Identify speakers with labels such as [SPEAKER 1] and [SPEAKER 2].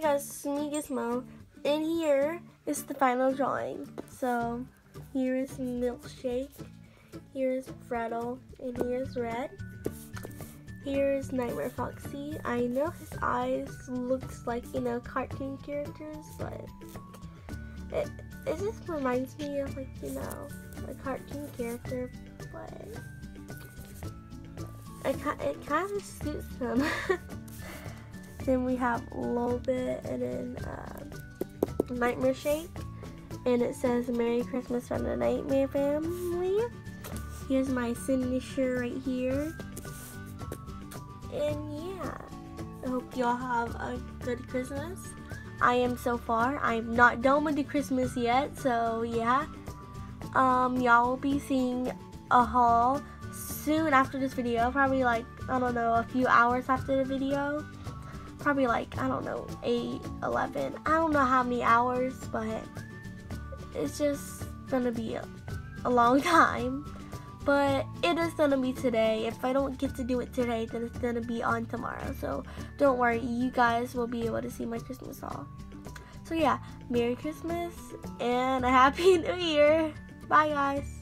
[SPEAKER 1] Hey guys, me Gizmo, and here is the final drawing. So, here is Milkshake, here is Freddle, and here is Red. Here is Nightmare Foxy. I know his eyes looks like, you know, cartoon characters, but it, it just reminds me of like, you know, a cartoon character, but it, it kind of suits him. then we have a little bit and then uh, Nightmare Shake. And it says Merry Christmas from the Nightmare Family. Here's my signature right here. And yeah, I hope y'all have a good Christmas. I am so far. I'm not done with the Christmas yet, so yeah. Um, y'all will be seeing a haul soon after this video. Probably like, I don't know, a few hours after the video. Probably like, I don't know, 8, 11. I don't know how many hours, but it's just gonna be a, a long time but it is gonna be today. If I don't get to do it today, then it's gonna be on tomorrow. So don't worry, you guys will be able to see my Christmas haul. So yeah, Merry Christmas and a Happy New Year. Bye guys.